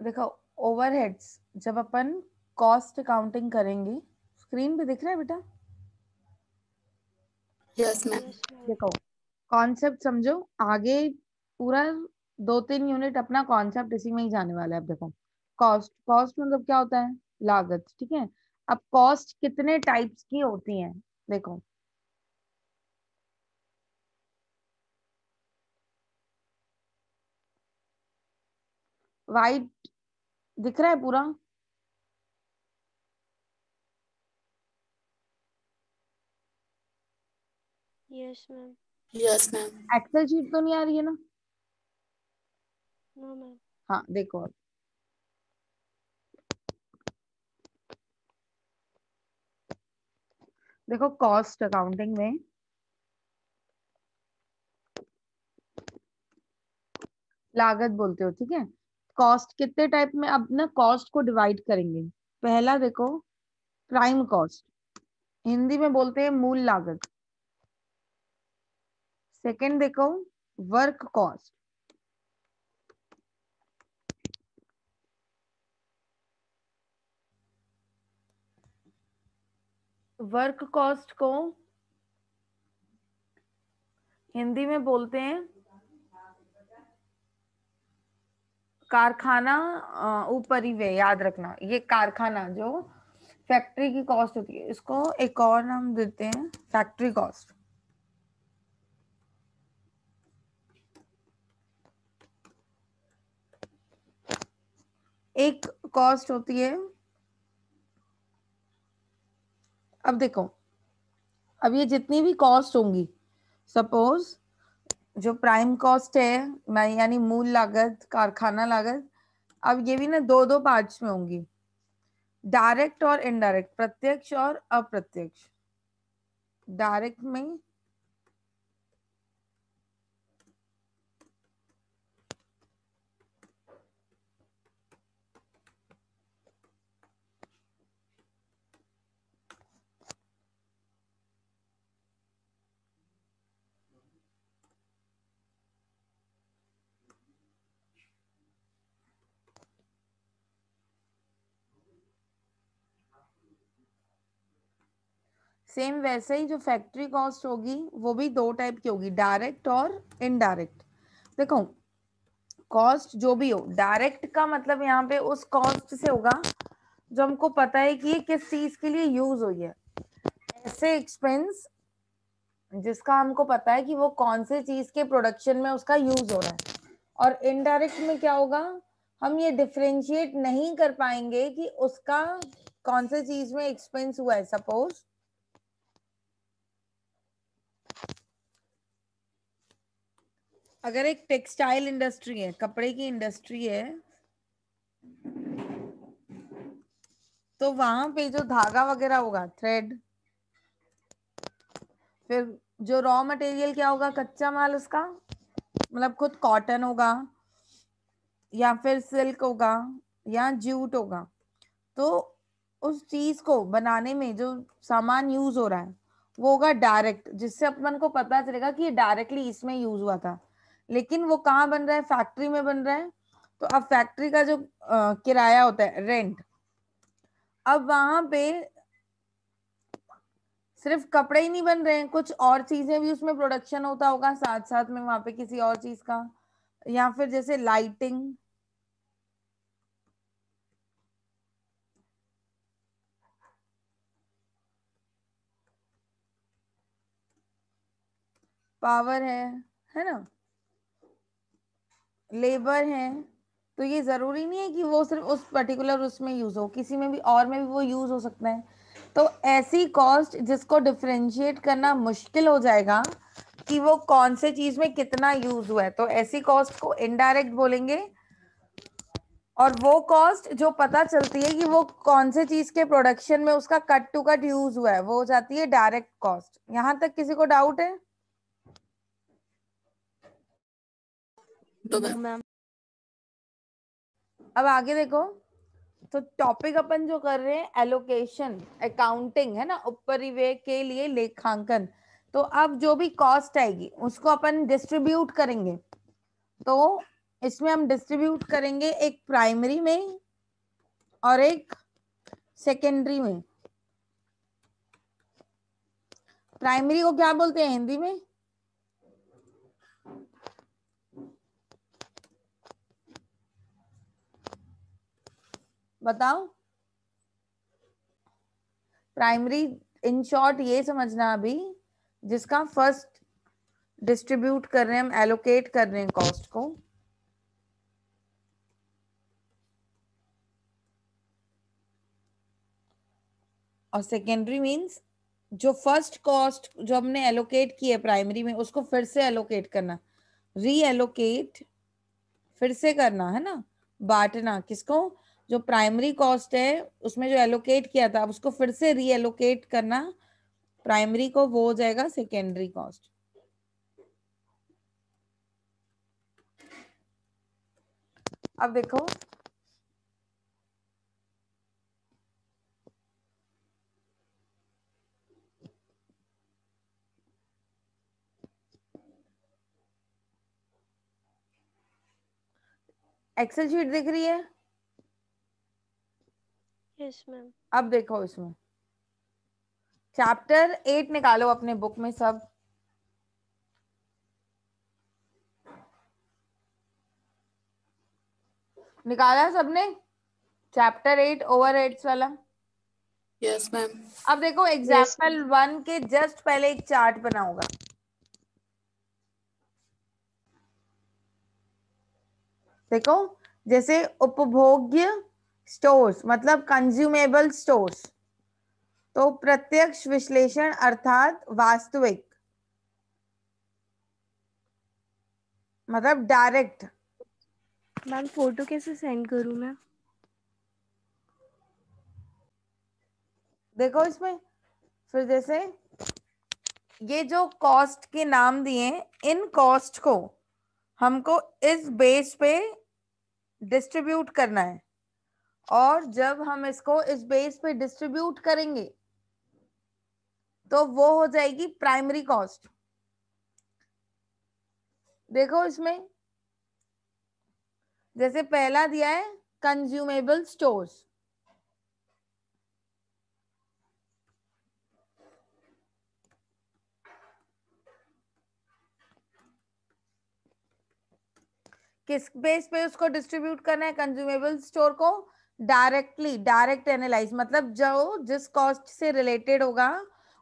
देखो ओवरहेड्स जब अपन कॉस्ट अकाउंटिंग करेंगे स्क्रीन पे दिख रहा है बेटा? यस मैम देखो कॉन्सेप्ट समझो आगे पूरा दो तीन यूनिट अपना कॉन्सेप्ट इसी में ही जाने वाला है। अब देखो कॉस्ट कॉस्ट मतलब क्या होता है? लागत ठीक है? अब कॉस्ट कितने टाइप्स की होती है? देखो वाइट दिख रहा है पूरा? Yes ma'am yes ma'am Excel sheet तो नहीं आ रही है ना? नो मैम हाँ देखो अब। देखो कॉस्ट अकाउंटिंग में लागत बोलते हो ठीक है? कॉस्ट कितने टाइप में अब ना कॉस्ट को डिवाइड करेंगे। पहला देखो, प्राइम कॉस्ट। हिंदी में बोलते हैं मूल लागत। सेकंड देखो, वर्क कॉस्ट। वर्क कॉस्ट को हिंदी में बोलते हैं कारखाना ऊपरी व्यय याद रखना, ये कारखाना जो फैक्ट्री की कॉस्ट होती है, इसको एक और नाम देते हैं फैक्ट्री कॉस्ट एक कॉस्ट होती है, अब देखो, अब ये जितनी भी कॉस्ट होंगी सपोज़ जो प्राइम कॉस्ट है, मैं यानी मूल लागत, कारखाना लागत, अब ये भी ना दो दो पार्ट्स में होंगी। डायरेक्ट और इनडायरेक्ट प्रत्यक्ष और अप्रत्यक्ष। डायरेक्ट में सेम वैसे ही जो फैक्ट्री कॉस्ट होगी, वो भी दो टाइप की होगी डायरेक्ट और इनडायरेक्ट देखो कॉस्ट जो भी हो डायरेक्ट का मतलब यहाँ पे उस कॉस्ट से होगा, जो हमको पता है कि ये किस चीज़ के लिए यूज़ हुई है। ऐसे एक्सपेंस जिसका हमको पता है कि वो कौन से चीज़ के प्रोडक्शन में उसका यूज़ हो रहा है। और इनडायरेक्ट में क्या होगा, हम ये डिफ्रेंशिएट नहीं कर पाएँगे कि उसका कौन से चीज़ में एक्सपेंस हुआ है। सपोज़ अगर एक टेक्सटाइल इंडस्ट्री है, कपड़े की इंडस्ट्री है तो वहाँ पे जो धागा वगैरह होगा थ्रेड फिर जो रॉ मटेरियल क्या होगा, कच्चा माल उसका मतलब खुद कॉटन होगा, या फिर सिल्क होगा, या जूट होगा तो उस चीज़ को बनाने में जो सामान यूज़ हो रहा है, वो होगा डायरेक्ट जिससे अपन को पता चलेगा कि ये डायरेक्टली इसमें यूज़ हुआ था। लेकिन वो कहाँ बन रहा है? फैक्ट्री में बन रहा है। तो अब फैक्ट्री का जो अ, किराया होता है रेंट अब वहाँ पे सिर्फ़ कपड़े ही नहीं बन रहे हैं। कुछ और चीज़ें भी उसमें प्रोडक्शन होता होगा साथ साथ में वहाँ पे किसी और चीज़ का या फिर जैसे लाइटिंग पावर है है ना? लेबर है तो ये ज़रूरी नहीं है कि वो सिर्फ़ उस पर्टिकुलर उसमें यूज़ हो, किसी में भी और में भी वो यूज़ हो सकता है। तो ऐसी कॉस्ट जिसको डिफ्रेंशिएट करना मुश्किल हो जाएगा कि वो कौन से चीज़ में कितना यूज़ हुआ है तो ऐसी कॉस्ट को इनडायरेक्ट बोलेंगे और वो कॉस्ट जो पता चलती है कि वो कौन से चीज़ के प्रोडक्शन में उसका कट टू कट यूज़ हुआ है, वो हो जाती है डायरेक्ट कॉस्ट यहाँ तक किसी को डाउट है? तो मैम अब आगे देखो तो टॉपिक अपन जो कर रहे हैं एलोकेशन अकाउंटिंग है ना? उपरिव्यय के लिए लेखांकन। तो अब जो भी कॉस्ट आएगी उसको अपन डिस्ट्रीब्यूट करेंगे। तो इसमें हम डिस्ट्रीब्यूट करेंगे एक प्राइमरी में और एक सेकेंडरी में। प्राइमरी को क्या बोलते हैं हिंदी में? बताओ। प्राइमरी इन शॉर्ट ये समझना अभी, जिसका फ़र्स्ट डिस्ट्रीब्यूट कर रहे हैं, हम एलोकेट कर रहे हैं कॉस्ट को। और सेकेंडरी मींस जो फ़र्स्ट कॉस्ट जो हमने एलोकेट की है प्राइमरी में, उसको फिर से एलोकेट करना। री एलोकेट फिर से करना, है ना? बांटना, किसको? जो प्राइमरी कॉस्ट है, उसमें जो एलोकेट किया था अब उसको फिर से रीएलोकेट करना प्राइमरी को वो हो जाएगा सेकेंडरी कॉस्ट अब देखो। एक्सेल शीट दिख रही है? अब देखो इसमें। चैप्टर एट निकालो अपने बुक में सब। निकाला सबने? चैप्टर एट ओवर एट्स वाला। यस मैम अब देखो एग्ज़ाम्पल वन के जस्ट पहले एक चार्ट बना होगा देखो जैसे उपभोग्य स्टोर्स मतलब कंज्यूमेबल स्टोर्स तो प्रत्यक्ष विश्लेषण अर्थात वास्तविक मतलब डायरेक्ट मैम फ़ोटो कैसे सेंड करूँ मैं? देखो इसमें फिर जैसे ये जो कॉस्ट के नाम दिए इन कॉस्ट को हमको इस बेस पे डिस्ट्रीब्यूट करना है। और जब हम इसको इस बेस पे डिस्ट्रीब्यूट करेंगे तो वो हो जाएगी प्राइमरी कॉस्ट देखो इसमें, जैसे पहला दिया है कंज्यूमेबल स्टोर्स किस बेस पे उसको डिस्ट्रीब्यूट करना है? कंज्यूमेबल स्टोर को डायरेक्टली, डायरेक्ट एनालाइज मतलब जो जिस कॉस्ट से रिलेटेड होगा,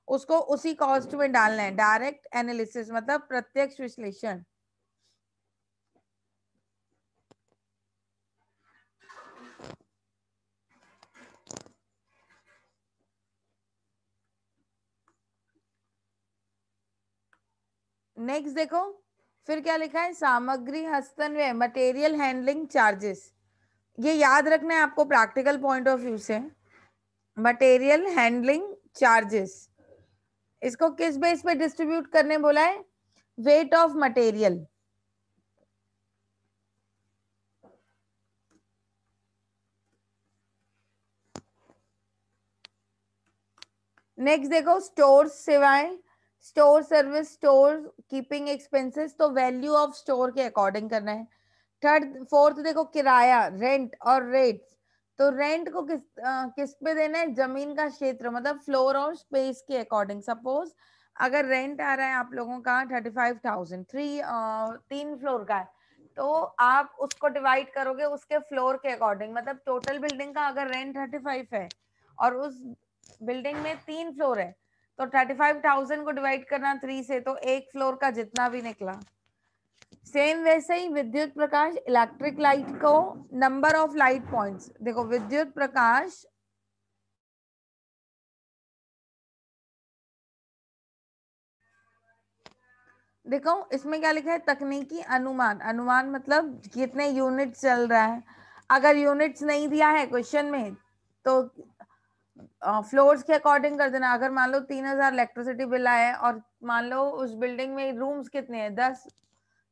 उसको उसी कॉस्ट में डालना है। डायरेक्ट एनालिसिस मतलब प्रत्यक्ष विश्लेषण। नेक्स्ट देखो, फिर क्या लिखा है? सामग्री हस्तन व्यय मटेरियल हैंडलिंग चार्जेस ये याद रखना है आपको प्रैक्टिकल पॉइंट ऑफ़ व्यू से। मटेरियल हैंडलिंग चार्जेस इसको किस बेस पे डिस्ट्रीब्यूट करने बोला है? वेट ऑफ़ मटेरियल नेक्स्ट देखो स्टोर सेवाएँ store service store keeping expenses तो वैल्यू ऑफ़ स्टोर के अकॉर्डिंग करना है। थर्ड फोर्थ देखो किराया रेंट और रेट तो रेंट को किस आ, किस पे देना है? ज़मीन का क्षेत्र मतलब फ्लोर और स्पेस के अकॉर्डिंग सपोज़ अगर रेंट आ रहा है आप लोगों का थर्टी फाइव थाउज़ेंड थ्री तीन फ्लोर का है तो आप उसको डिवाइड करोगे उसके फ्लोर के अकॉर्डिंग मतलब टोटल बिल्डिंग का अगर रेंट थर्टी फाइव है और उस बिल्डिंग में तीन फ्लोर है तो थर्टी फाइव थाउज़ेंड को डिवाइड करना थ्री से तो एक फ्लोर का जितना भी निकला सेम वैसे ही विद्युत प्रकाश इलेक्ट्रिक लाइट को नंबर ऑफ़ लाइट पॉइंट्स देखो, विद्युत प्रकाश देखो, इसमें क्या लिखा है? तकनीकी अनुमान। अनुमान मतलब कितने यूनिट चल रहा है। अगर यूनिट्स नहीं दिया है क्वेश्चन में तो फ्लोर्स के अकॉर्डिंग कर देना। अगर मान लो तीन हज़ार इलेक्ट्रिसिटी बिल आया और मान लो उस बिल्डिंग में रूम्स कितने हैं? दस।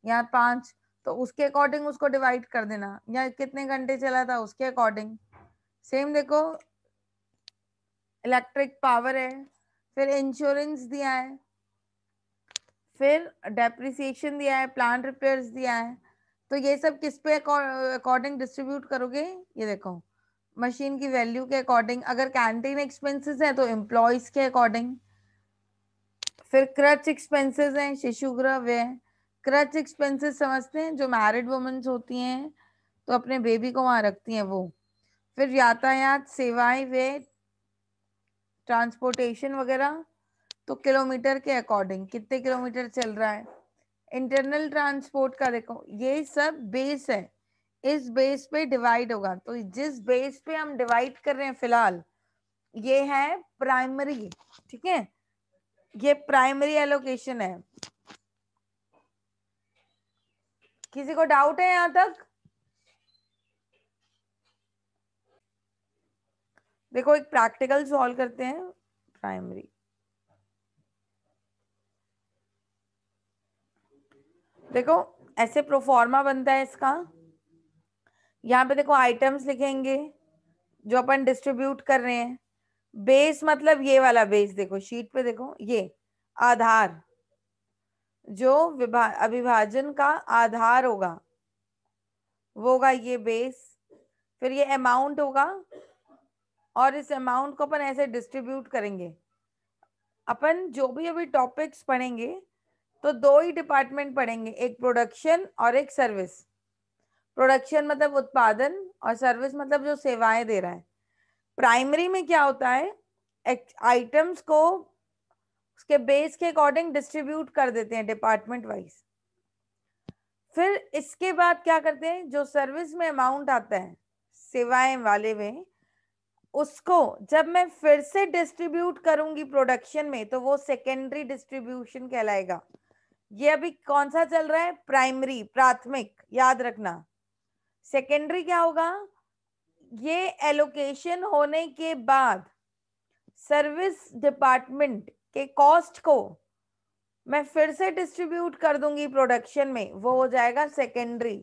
या पाँच तो उसके अकॉर्डिंग उसको डिवाइड कर देना। या कितने घंटे चला था उसके अकॉर्डिंग सेम देखो इलेक्ट्रिक पावर है, फिर इंश्योरेंस दिया है, फिर डेप्रिसिएशन दिया है प्लांट रिपेयर्स दिया है। तो ये सब किस पे अकॉर्डिंग डिस्ट्रीब्यूट करोगे? ये देखो मशीन की वैल्यू के अकॉर्डिंग अगर कैंटीन एक्सपेंसेस है तो एम्प्लॉयज़ के अकॉर्डिंग फिर क्रच एक्सपेंसेस हैं शिशु गृह व्यय क्रच एक्सपेंसेस समझते हैं, जो मैरिड वुमेन्स होती हैं तो अपने बेबी को वहाँ रखती हैं वो। फिर यातायात, सेवाएँ, वे ट्रांसपोर्टेशन वगैरह तो किलोमीटर के अकॉर्डिंग कितने किलोमीटर चल रहा है? इंटरनल ट्रांसपोर्ट का देखो, ये सब बेस है। इस बेस पे डिवाइड होगा। तो जिस बेस पे हम डिवाइड कर रहे हैं फ़िलहाल, ये है प्राइमरी ठीक है? ये प्राइमरी एलोकेशन है। किसी को डाउट है यहाँ तक? देखो, एक प्रैक्टिकल सॉल्व करते हैं प्राइमरी देखो, ऐसे प्रोफॉर्मा बनता है इसका। यहाँ पे देखो आइटम्स लिखेंगे, जो अपन डिस्ट्रीब्यूट कर रहे हैं। बेस मतलब ये वाला बेस देखो शीट पे देखो, ये, आधार। जो अभिभाजन का आधार होगा, वो होगा ये बेस फिर ये अमाउंट होगा, और इस अमाउंट को अपन ऐसे डिस्ट्रीब्यूट करेंगे। अपन जो भी अभी टॉपिक्स पढ़ेंगे तो दो ही डिपार्टमेंट पढ़ेंगे, एक प्रोडक्शन और एक सर्विस प्रोडक्शन मतलब उत्पादन और सर्विस मतलब जो सेवाएँ दे रहा है। प्राइमरी में क्या होता है आइटम्स को उसके बेस के अकॉर्डिंग डिस्ट्रीब्यूट कर देते हैं डिपार्टमेंट वाइज फिर इसके बाद क्या करते हैं? जो सर्विस में अमाउंट आता है सेवाएँ वाले में, उसको जब मैं फिर से डिस्ट्रीब्यूट करूँगी प्रोडक्शन में तो वो सेकेंडरी डिस्ट्रीब्यूशन कहलाएगा। ये अभी कौन सा चल रहा है? प्राइमरी प्राथमिक, याद रखना। सेकेंडरी क्या होगा? ये एलोकेशन होने के बाद सर्विस डिपार्टमेंट के कॉस्ट को मैं फिर से डिस्ट्रीब्यूट कर दूँगी प्रोडक्शन में वो हो जाएगा सेकेंडरी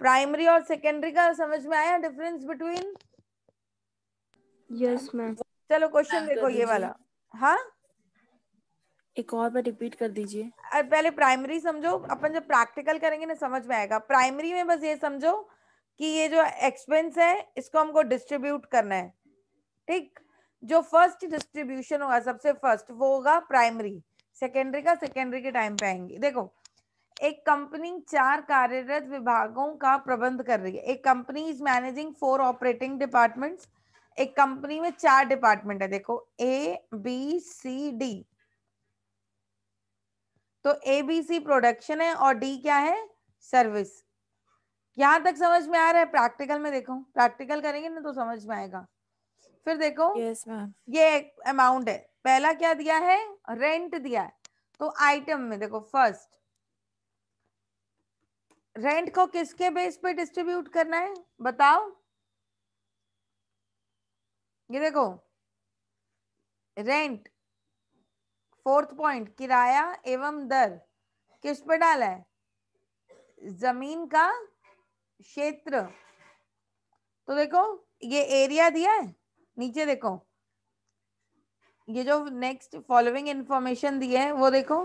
प्राइमरी और सेकेंडरी का समझ में आया डिफरेंस बिटवीन यस मैम चलो क्वेश्चन देखो ये वाला। हाँ? एक और बार रिपीट कर दीजिए। पहले प्राइमरी समझो। अपन जब प्रैक्टिकल करेंगे ना समझ में आएगा। प्राइमरी में बस ये समझो कि ये जो एक्सपेंस है इसको हमको डिस्ट्रीब्यूट करना है। ठीक? जो फ़र्स्ट डिस्ट्रीब्यूशन होगा, सबसे फ़र्स्ट वो होगा प्राइमरी सेकेंडरी का सेकेंडरी के टाइम पे आएँगे। देखो, एक कंपनी चार कार्यरत विभागों का प्रबंध कर रही है। एक company is managing four operating departments एक कंपनी में चार डिपार्टमेंट है। देखो ए बी सी डी तो ए बी सी प्रोडक्शन है और डी क्या है? सर्विस यहाँ तक समझ में आ रहा है? प्रैक्टिकल में देखो। प्रैक्टिकल करेंगे ना तो समझ में आएगा। फिर देखो मैम ये अमाउंट है। पहला क्या दिया है? रेंट दिया है। तो आइटम में देखो फ़र्स्ट रेंट को किसके बेस पे डिस्ट्रीब्यूट करना है? बताओ। ये देखो रेंट फोर्थ पॉइंट किराया एवं दर किस पे डाला है? ज़मीन का क्षेत्र। तो देखो ये एरिया दिया है। नीचे देखो। ये जो नेक्स्ट फॉलोइंग इंफॉर्मेशन दी है वो देखो।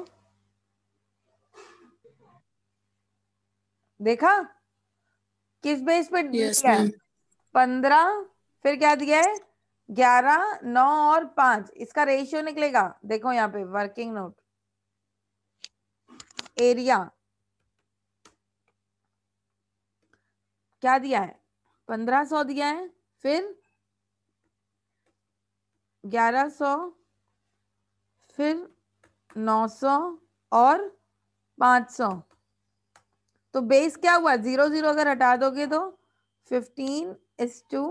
देखा? किस बेस पे दिया है? पंद्रह फिर क्या दिया है? ग्यारह नौ और पाँच। इसका रेशियो निकलेगा। देखो यहाँ पे वर्किंग नोट एरिया क्या दिया है? पंद्रह सौ दिया है। फिर ग्यारह सौ, फिर नौ सौ और पाँच सौ। तो बेस क्या हुआ? ज़ीरो ज़ीरो अगर हटा दोगे तो fifteen is to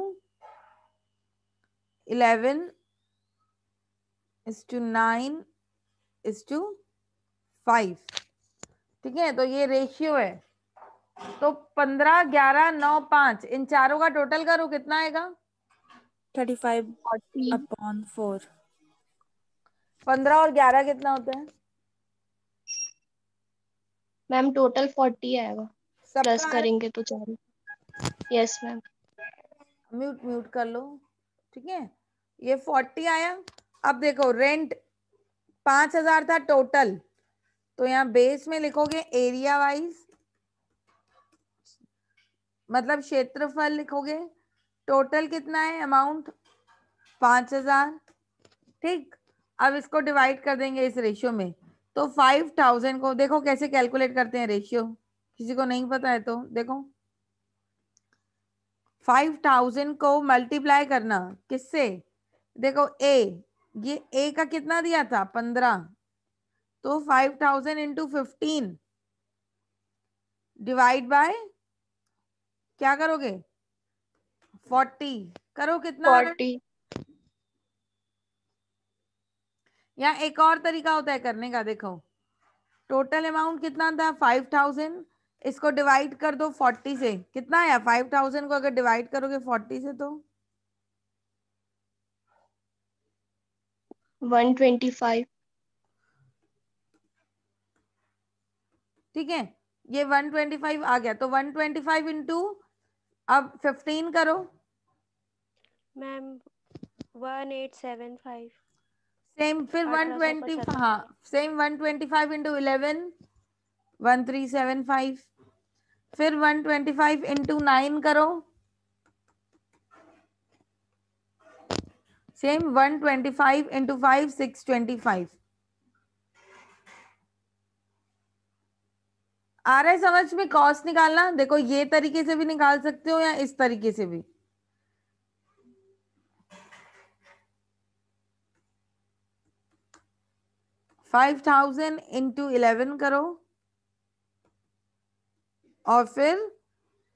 eleven is to nine is to five ठीक है? तो ये रेशियो है। तो पंद्रह, ग्यारह, नौ, पाँच, इन चारों का टोटल करो, कितना आएगा? Thirty five upon four. पंद्रह और ग्यारह कितना होता है? मैम टोटल फोर्टी आएगा। प्लस करेंगे तो चार। यस मैम म्यूट म्यूट कर लो। ठीक है? ये फोर्टी आया। अब देखो रेंट पाँच हज़ार था टोटल तो यहाँ बेस में लिखोगे एरिया वाइज मतलब क्षेत्रफल लिखोगे। टोटल कितना है अमाउंट पाँच हज़ार। ठीक? अब इसको डिवाइड कर देंगे इस रेशियो में। तो फाइव थाउज़ेंड को, देखो कैसे कैलकुलेट करते हैं रेशियो किसी को नहीं पता है तो देखो। फाइव थाउज़ेंड को मल्टीप्लाई करना, किससे? देखो ए ये ए का कितना दिया था? पंद्रह। तो five thousand into fifteen divide by क्या करोगे? फोर्टी। करो कितना फोर्टी। यहाँ एक और तरीका होता है करने का देखो। टोटल अमाउंट कितना था? फाइव थाउज़ेंड इसको डिवाइड कर दो फोर्टी से। कितना आया? फाइव थाउज़ेंड को अगर डिवाइड करोगे फोर्टी से तो? वन ट्वेंटी फाइव ठीक है? ये वन ट्वेंटी फाइव आ गया। तो वन ट्वेंटी फाइव इंटू अब फिफ्टीन करो। Ma'am one eight seven five same फिर वन ट्वेंटी हाँ same one twenty five into eleven one three seven five फिर one twenty five into nine करो। Same one twenty five into five six twenty five आ रहा है समझ में cost निकालना। देखो, ये तरीके से भी निकाल सकते हो या इस तरीके से भी? फाइव थाउज़ेंड इंटू इलेवन करो। और फिर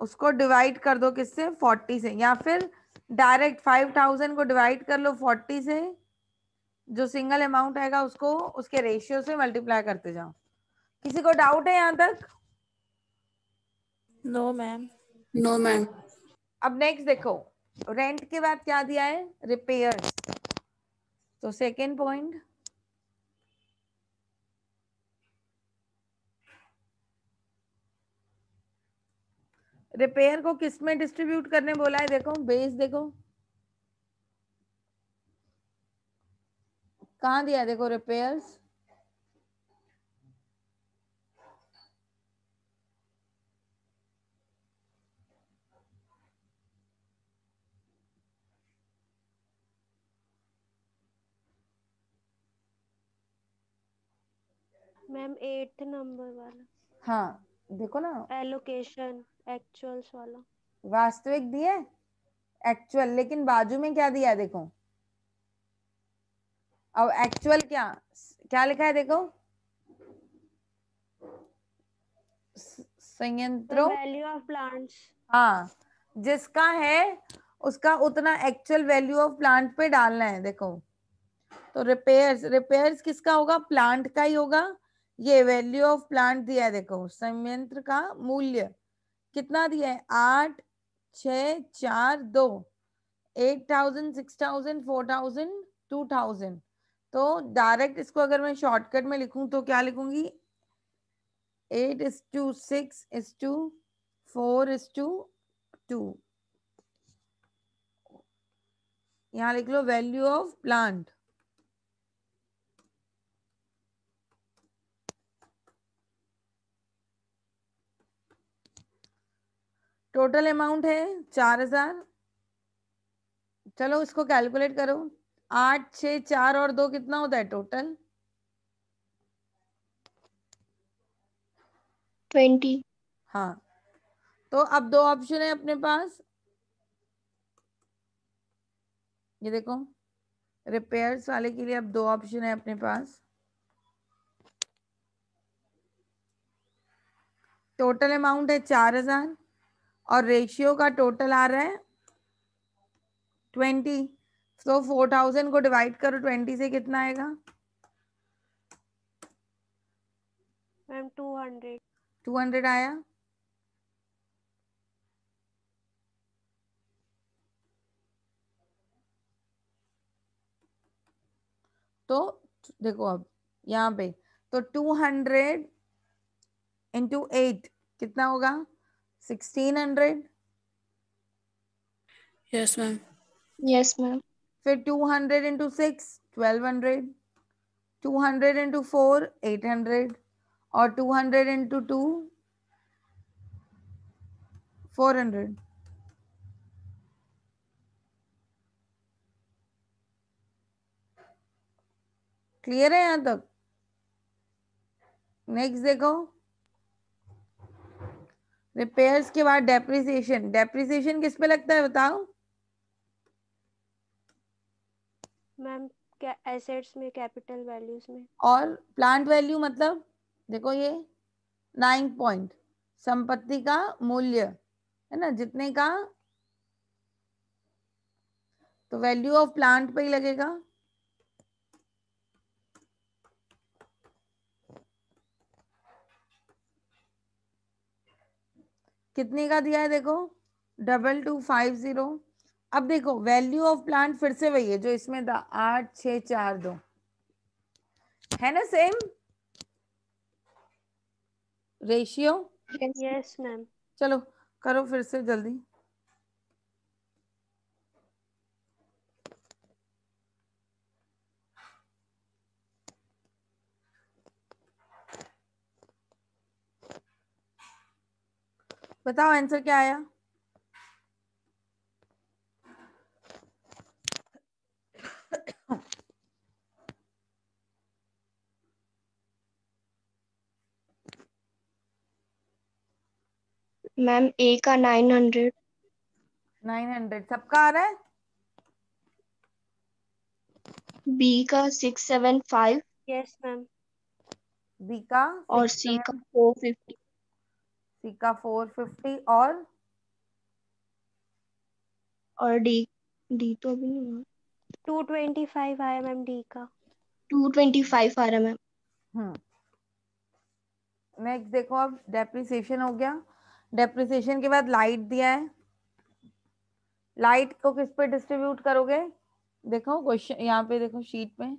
उसको डिवाइड कर दो किससे? फोर्टी से। या फिर डायरेक्ट फाइव थाउज़ेंड को डिवाइड कर लो फोर्टी से। जो सिंगल अमाउंट आएगा उसको, उसके रेशियो से मल्टीप्लाई करते जाओ। किसी को डाउट है यहाँ तक? नो मैम नो मैम अब नेक्स्ट देखो रेंट के बाद क्या दिया है? रिपेयर्स तो सेकेंड पॉइंट रिपेयर को किसमें डिस्ट्रीब्यूट करने बोला है? देखो बेस देखो. कहाँ दिया देखो रिपेयर्स मैम एट्थ नंबर वाला। हाँ देखो ना। एलोकेशन एक्चुअल्स वाला। वास्तविक दिया एक्चुअल लेकिन बाजू में क्या दिया है देखो? अब एक्चुअल क्या? क्या लिखा है देखो? संयंत्रों। वैल्यू ऑफ़ प्लांट्स हाँ जिसका है उसका उतना एक्चुअल वैल्यू ऑफ़ प्लांट पे डालना है देखो। तो रिपेयर्स रिपेयर्स किसका होगा? प्लांट का ही होगा। ये वैल्यू ऑफ़ प्लांट दिया है, देखो, संयंत्र का मूल्य कितना दिया है? आठ छ चार, दो। Eight thousand six thousand four thousand two thousand तो डायरेक्ट इसको अगर मैं शॉर्टकट में लिखूं तो क्या लिखूँगी? Eight is to six is to four is to two यहाँ लिख लो value of plant total amount है चार हज़ार। चलो इसको कैलकुलेट करो। आठ छ चार और दो कितना होता है टोटल ट्वेंटी हाँ। तो अब दो ऑप्शन है अपने पास। ये देखो रिपेयर्स वाले के लिए अब दो ऑप्शन है अपने पास। टोटल अमाउंट है चार हज़ार। और रेशियो का टोटल आ रहा है ट्वेंटी तो फोर थाउज़ेंड को डिवाइड करो ट्वेंटी से कितना आएगा? Ma'am two hundred two hundred आया। तो देखो अब यहाँ पे तो टू हंड्रेड इंटू एट कितना होगा? sixteen hundred yes ma'am yes ma'am फिर two hundred into six twelve hundred two hundred into four eight hundred और two hundred into two four hundred clear है यहां तक नेक्स्ट देखो रिपेयर्स के बाद डेप्रिसिएशन डेप्रिसिएशन किस पे लगता है बताओ? मैम एसेट्स में कैपिटल वैल्यूज़ में. और प्लांट वैल्यू मतलब? देखो ये नाइन पॉइंट संपत्ति का मूल्य है ना? जितने का तो वैल्यू ऑफ़ प्लांट पे ही लगेगा. कितने का दिया है देखो? Double two five zero. अब देखो वैल्यू ऑफ़ प्लांट फिर से वही है जो इसमें था। आठ छ चार दो। है ना सेम रेशियो यस मैम चलो करो फिर से जल्दी। बताओ आंसर क्या आया? मैम ए का नाइन हंड्रेड नाइन हंड्रेड सबका आ रहा है? बी का six seven five yes ma'am B का और सी का फोर फिफ्टी सी का फोर फिफ्टी और? और डी डी तो अभी नहीं हुआ। टू ट्वेंटी फाइव आया मैम डी का। टू ट्वेंटी फाइव आ रहा मैम हम्म। नेक्स्ट देखो अब डेप्रिसिएशन हो गया। डेप्रिसिएशन के बाद लाइट दिया है। लाइट को किस पे डिस्ट्रीब्यूट करोगे? देखो क्वेश्चन यहाँ पे देखो शीट में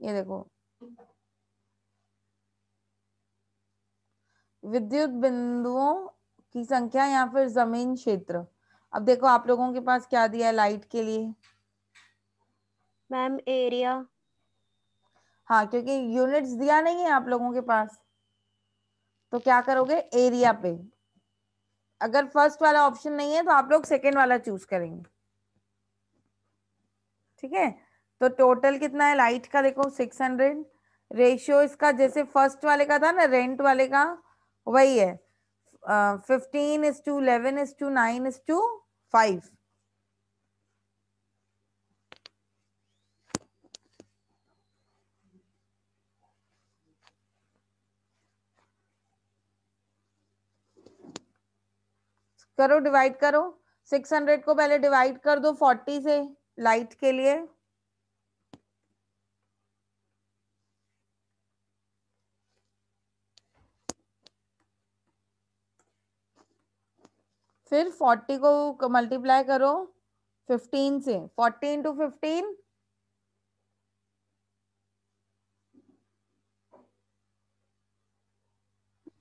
ये देखो। विद्युत बिंदुओं की संख्या या फिर ज़मीन क्षेत्र? अब देखो आप लोगों के पास क्या दिया है लाइट के लिए? मैम एरिया हाँ क्योंकि यूनिट्स दिया नहीं है आप लोगों के पास। तो क्या करोगे? एरिया पे। अगर फ़र्स्ट वाला ऑप्शन नहीं है तो आप लोग सेकेंड वाला चूज़ करेंगे। ठीक है? तो टोटल कितना है? लाइट का देखो सिक्स हंड्रेड रेशियो इसका जैसे फ़र्स्ट वाले का था ना रेंट वाले का वही है fifteen is to eleven is to nine is to five करो डिवाइड करो। सिक्स हंड्रेड को पहले डिवाइड कर दो फोर्टी से लाइट के लिए। फिर फोर्टी को मल्टीप्लाई करो फिफ्टीन से। Forty into fifteen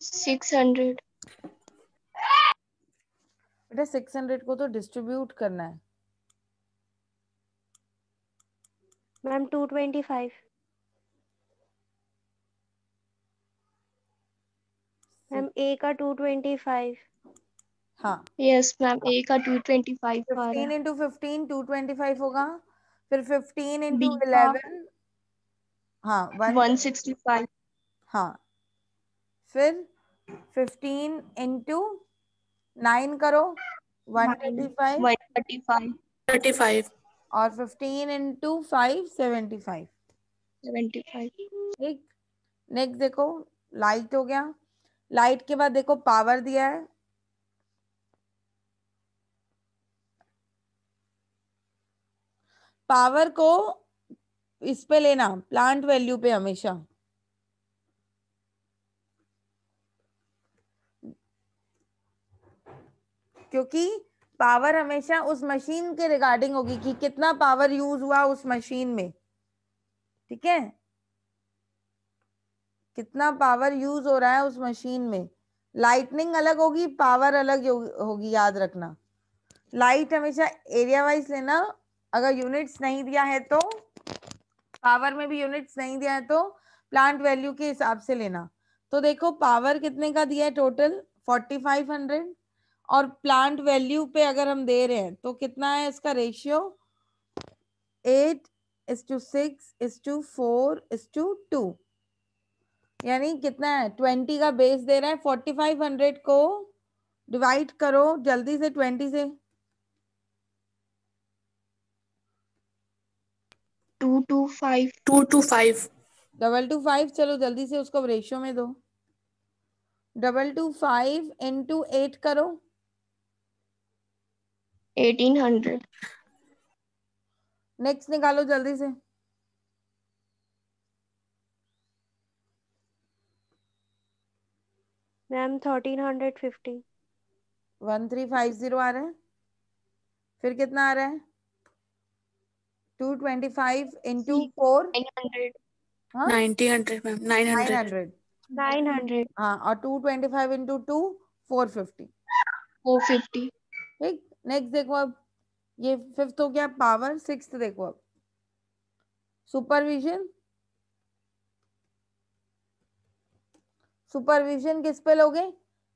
six hundred बेटा सिक्स हंड्रेड को तो डिस्ट्रीब्यूट करना है। Ma'am two twenty five ma'am A का टू ट्वेंटी फाइव हाँ। यस मैम ए का टू ट्वेंटी फाइव आ रहा फिफ्टीन है। Into fifteen two twenty five होगा। फिर फिफ्टीन इंटू B का- इलेवन हाँ वन वन सिक्सटी फाइव हाँ। फिर फिफ्टीन इंटू नाइन करो one twenty five one thirty five thirty five और fifteen into five seventy five seventy five ठीक। Next देखो लाइट हो गया। लाइट के बाद देखो पावर दिया है। पावर को इस पे लेना प्लांट वैल्यू पे हमेशा। क्योंकि पावर हमेशा उस मशीन के रिगार्डिंग होगी कि कितना पावर यूज़ हुआ उस मशीन में। ठीक है? कितना पावर यूज़ हो रहा है उस मशीन में। लाइटनिंग अलग होगी पावर अलग होगी, याद रखना। लाइट हमेशा एरिया वाइज लेना अगर यूनिट्स नहीं दिया है तो पावर में भी यूनिट्स नहीं दिया है तो प्लांट वैल्यू के हिसाब से लेना। तो देखो पावर कितने का दिया है टोटल फोर्टी फाइव हंड्रेड और प्लांट वैल्यू पे अगर हम दे रहे हैं तो कितना है इसका ratio eight is to six is to four is to two यानी कितना है? ट्वेंटी का बेस दे रहा है। फोर्टी फाइव हंड्रेड को डिवाइड करो जल्दी से ट्वेंटी से। Two two five two two five double two five चलो जल्दी से उसको रेशियो में दो। Double two five into eight करो। एटीन हंड्रेड नेक्स्ट निकालो जल्दी से। Ma'am thirteen hundred fifty one three five zero आ रहा है। फिर कितना आ रहा है? Two twenty five into four nine hundred हाँ ninety hundred ma'am nine hundred nine hundred हाँ और two twenty five into two four fifty four fifty ठीक? नेक्स्ट देखो अब। ये फिफ्थ हो गया पावर सिक्स देखो अब। सुपरविजन सुपरविजन किस पे लोगे?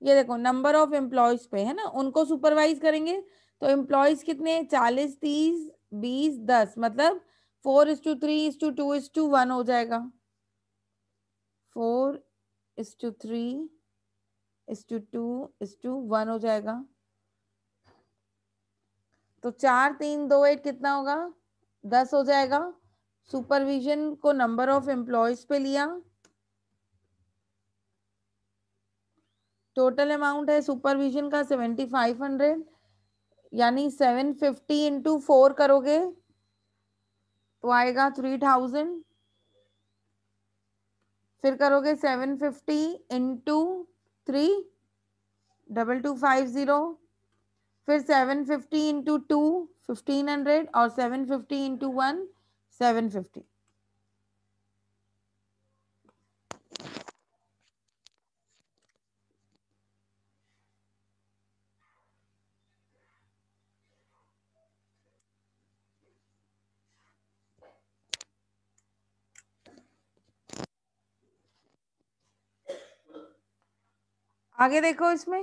ये देखो नंबर ऑफ़ एम्प्लॉयज़ पे है ना? उनको सुपरवाइज करेंगे तो एम्प्लॉयज़ कितने चालीस तीस बीस, दस मतलब four is to three is to two is to one हो जाएगा। Four is to three is to two is to one हो जाएगा। तो चार, तीन, दो एट कितना होगा? दस हो जाएगा। सुपरविजन को नंबर ऑफ़ एम्प्लॉयज़ पे लिया। टोटल अमाउंट है सुपरविजन का सेवेंटी फाइव हंड्रेड। यानी सेवन फिफ्टी इंटू फोर करोगे तो आएगा थ्री थाउज़ेंड फिर करोगे seven fifty into three double two five zero फिर seven fifty into two fifteen hundred और seven fifty into one seven fifty आगे देखो इसमें।